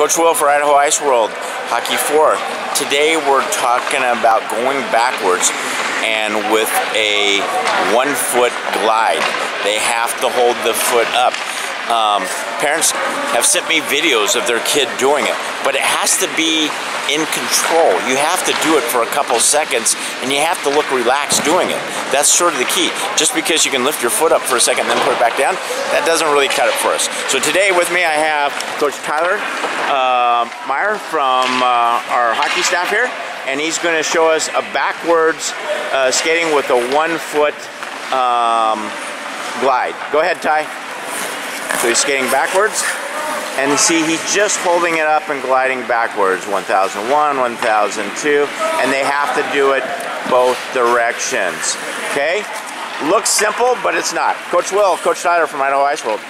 Coach Wil for Idaho Ice World, Hockey 4. Today we're talking about going backwards and with a one foot glide. They have to hold the foot up. Um, parents have sent me videos of their kid doing it, but it has to be in control. You have to do it for a couple seconds and you have to look relaxed doing it. That's sort of the key. Just because you can lift your foot up for a second and then put it back down, that doesn't really cut it for us. So today with me I have Coach Tyler uh, Maier from uh, our hockey staff here and he's going to show us a backwards uh, skating with a one foot um, glide. Go ahead Ty. So he's skating backwards. And see, he's just holding it up and gliding backwards. 1001, 1002. And they have to do it both directions. Okay? Looks simple, but it's not. Coach Wil, Coach Tyler from Idaho Ice World.